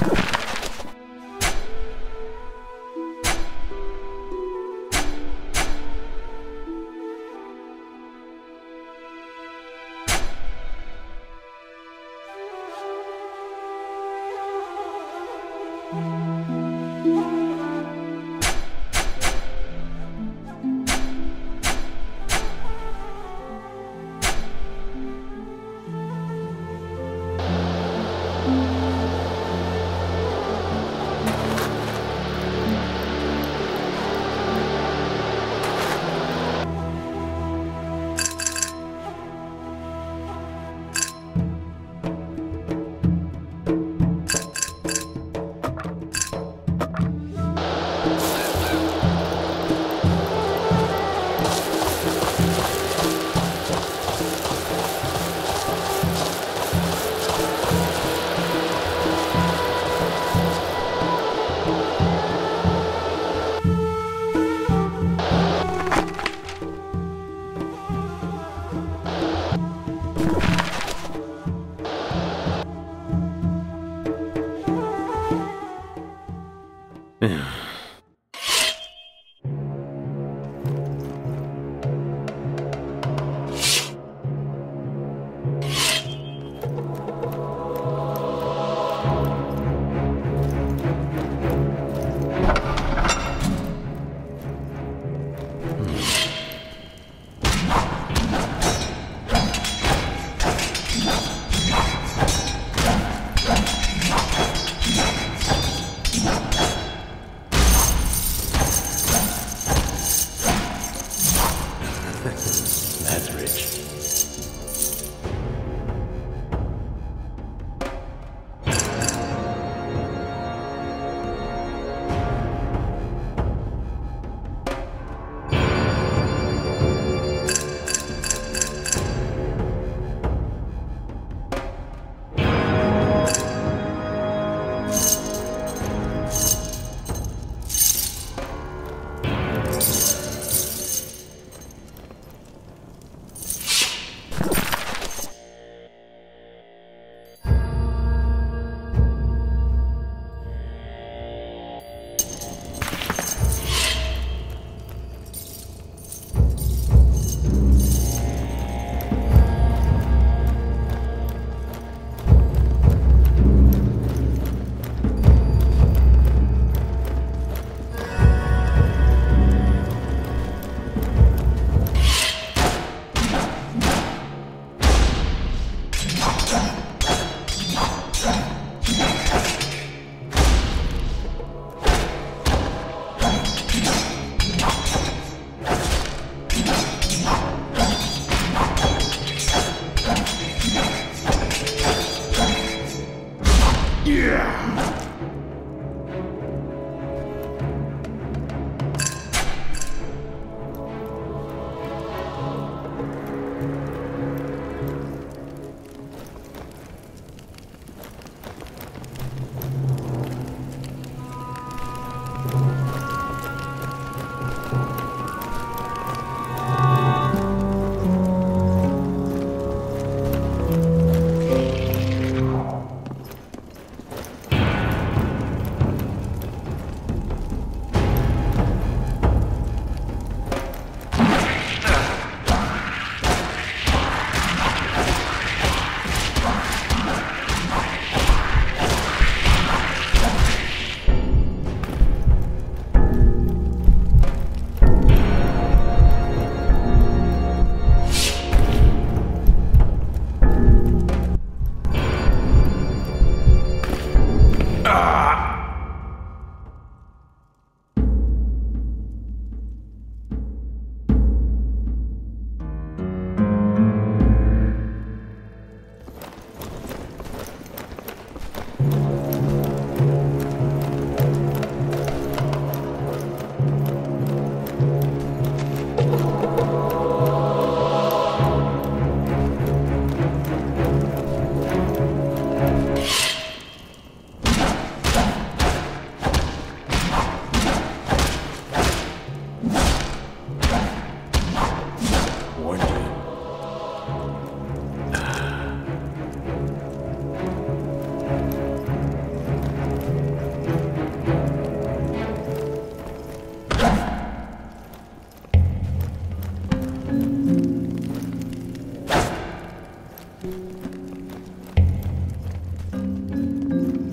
That's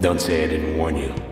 Don't say I didn't warn you.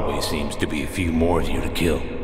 Always seems to be a few more of you to kill.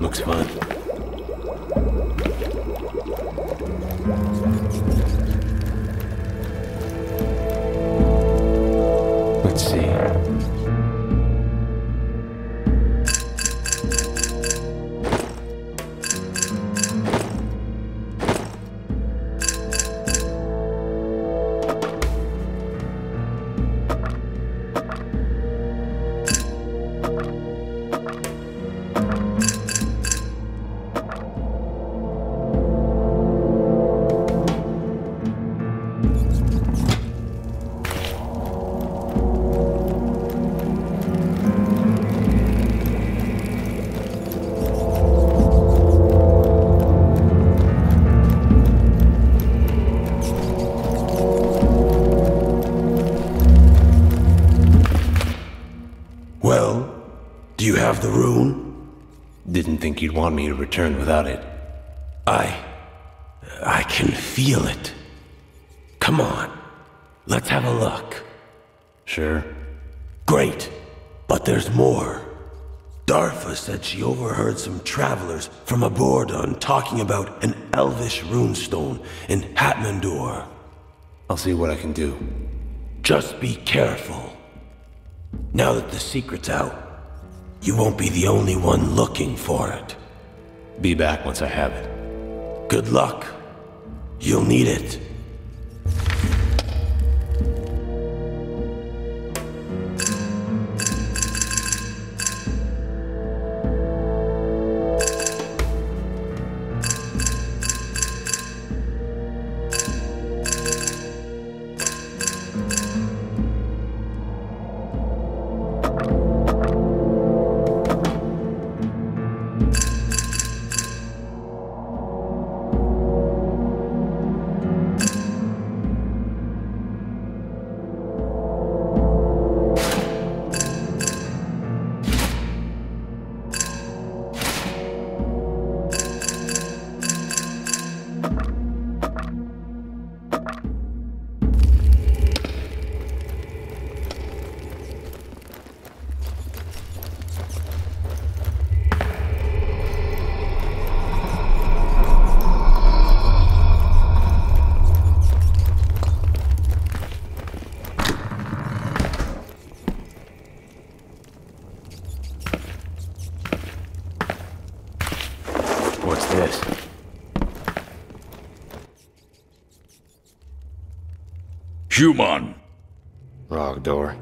Looks fun. Do you have the rune? Didn't think you'd want me to return without it. I. I can feel it. Come on, let's have a look. Sure. Great, but there's more. Darfa said she overheard some travelers from Abordon talking about an elvish runestone in Hatmandor. I'll see what I can do. Just be careful. Now that the secret's out, you won't be the only one looking for it. Be back once I have it. Good luck. You'll need it. Human, Rogdor.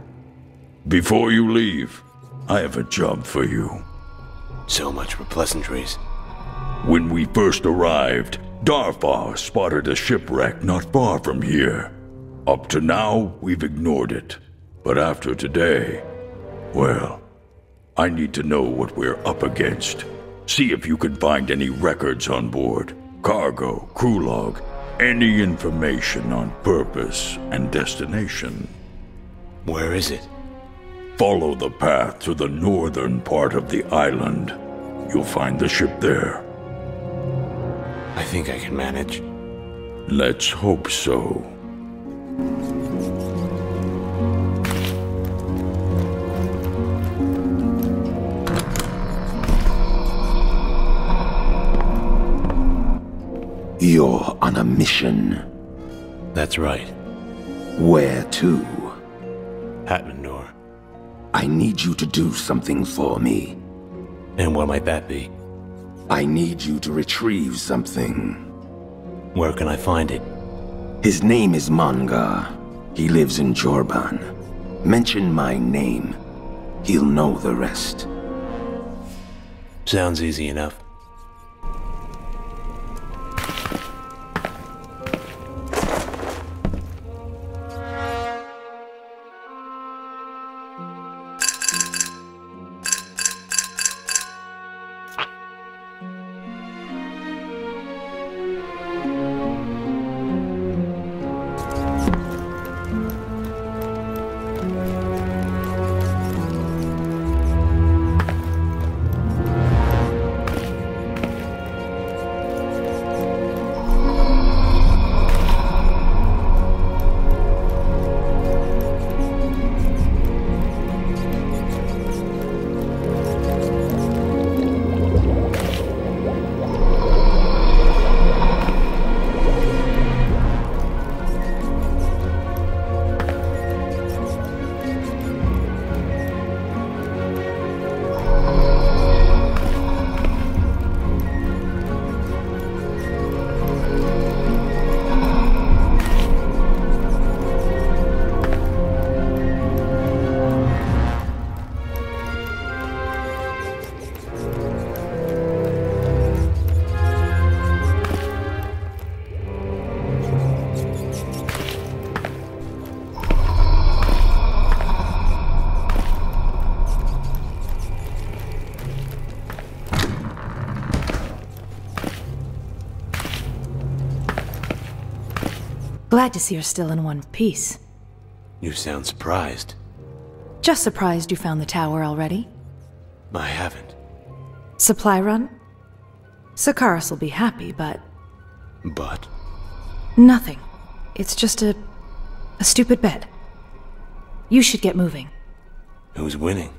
before you leave, I have a job for you. So much for pleasantries. When we first arrived, Darfar spotted a shipwreck not far from here. Up to now, we've ignored it. But after today, well, I need to know what we're up against. See if you can find any records on board, cargo, crew log, any information on purpose and destination. Where is it? Follow the path to the northern part of the island. You'll find the ship there. I think I can manage. Let's hope so. You're on a mission. That's right. Where to? Hatmandor. I need you to do something for me. And what might that be? I need you to retrieve something. Where can I find it? His name is Manga. He lives in Jorban. Mention my name. He'll know the rest. Sounds easy enough. Glad to see you're still in one piece. You sound surprised. Just surprised you found the tower already. I haven't. Supply run? Sakaris will be happy, but But nothing. It's just a. a stupid bet. You should get moving. who's winning?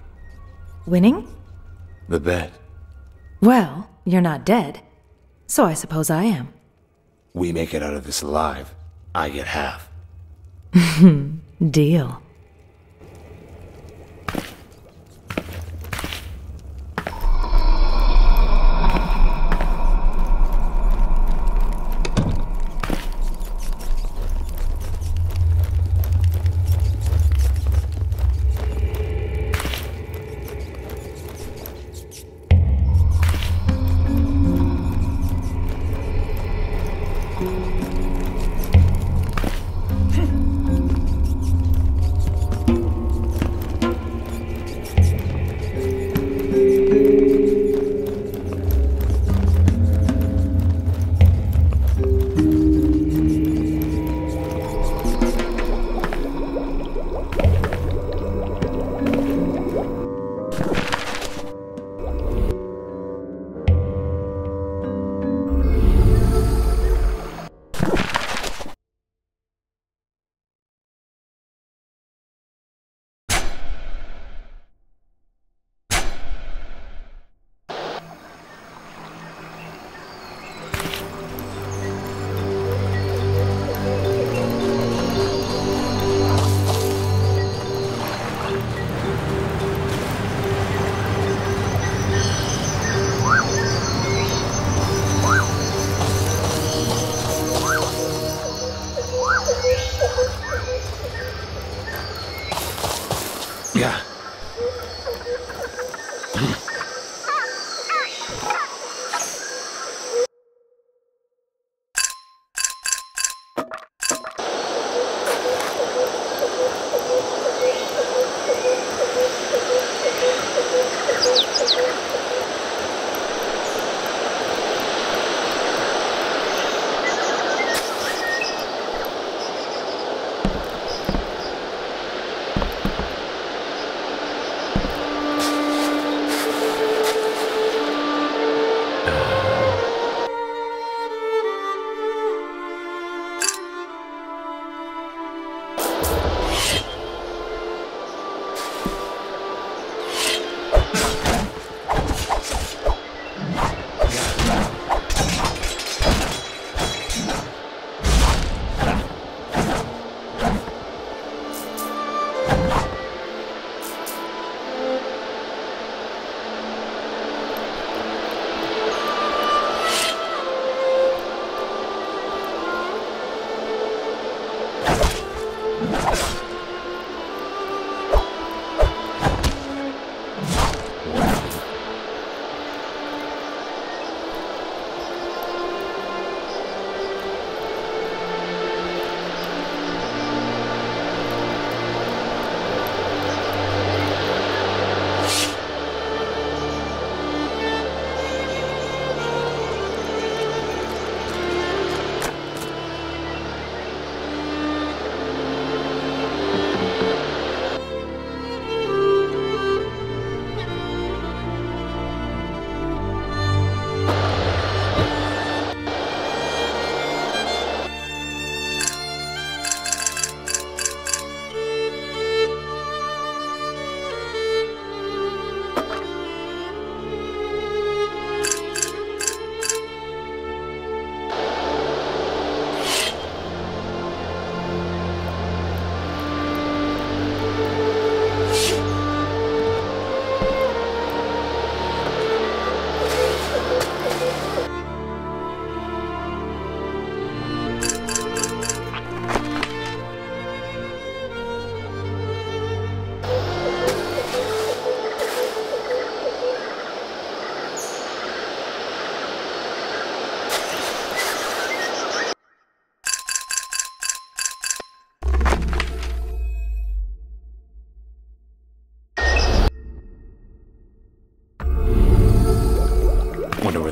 Winning? The bet. Well, you're not dead. So I suppose I am. We make it out of this alive. I get half. Deal.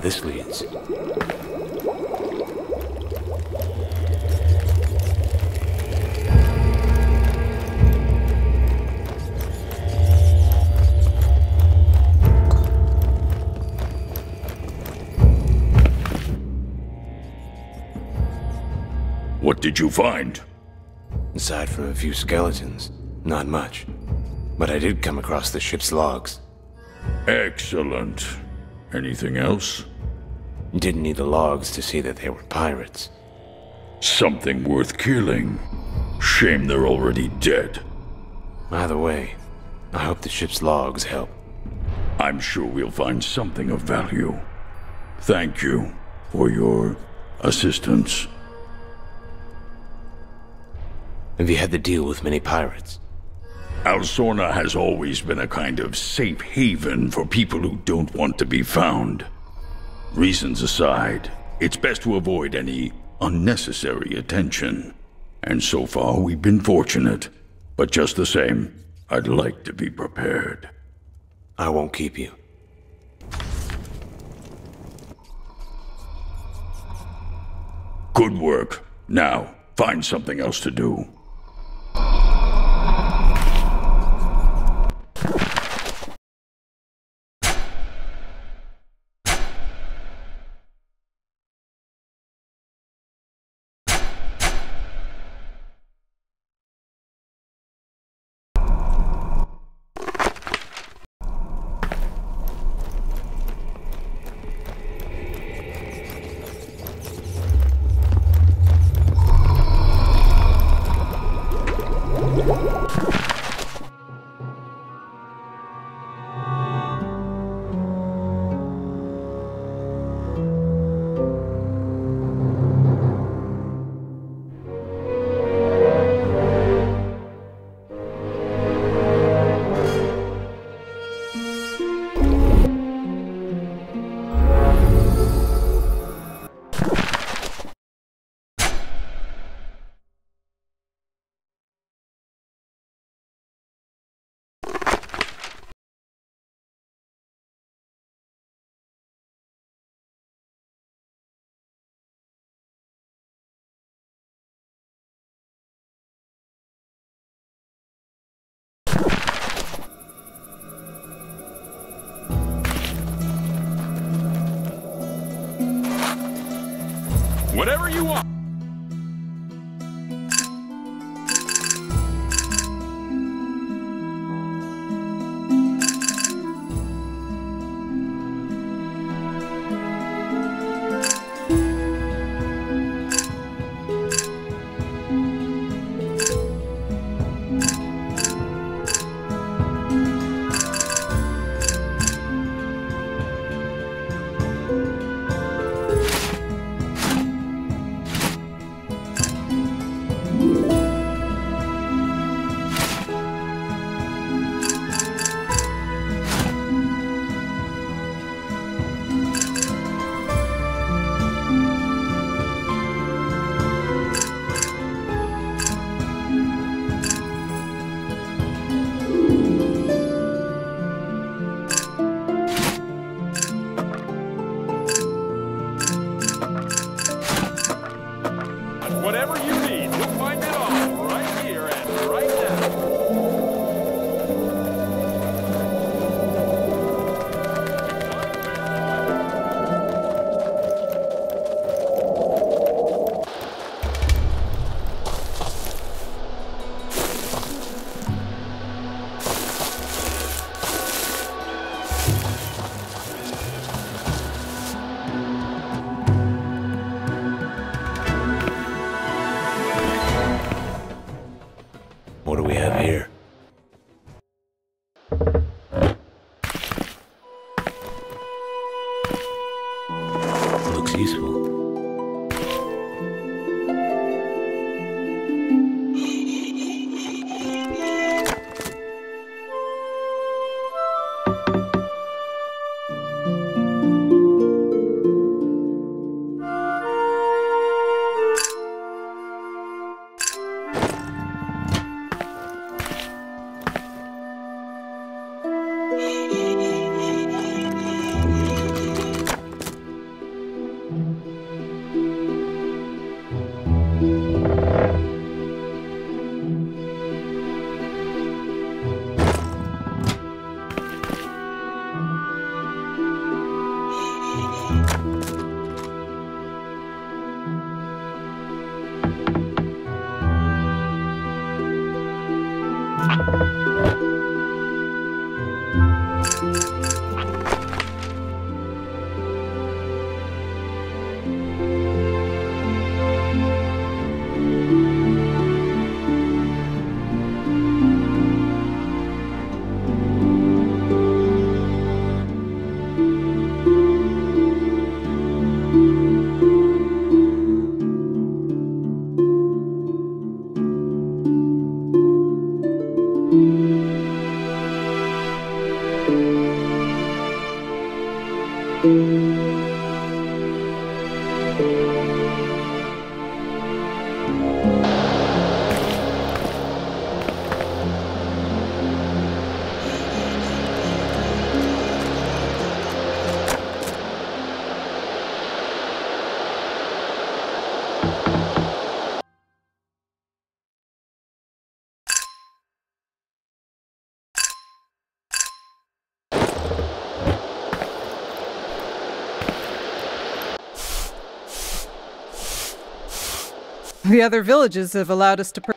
this leads. What did you find? Aside from a few skeletons, not much. But I did come across the ship's logs. Excellent. Anything else? Didn't need the logs to see that they were pirates. Something worth killing. Shame they're already dead. Either way, I hope the ship's logs help. I'm sure we'll find something of value. Thank you for your assistance. Have you had to deal with many pirates? Alsorna has always been a kind of safe haven for people who don't want to be found. Reasons aside, it's best to avoid any unnecessary attention. And so far, we've been fortunate. But just the same, I'd like to be prepared. I won't keep you. Good work. Now, find something else to do. Whatever you want. Whatever you need, we'll find it all The other villages have allowed us to.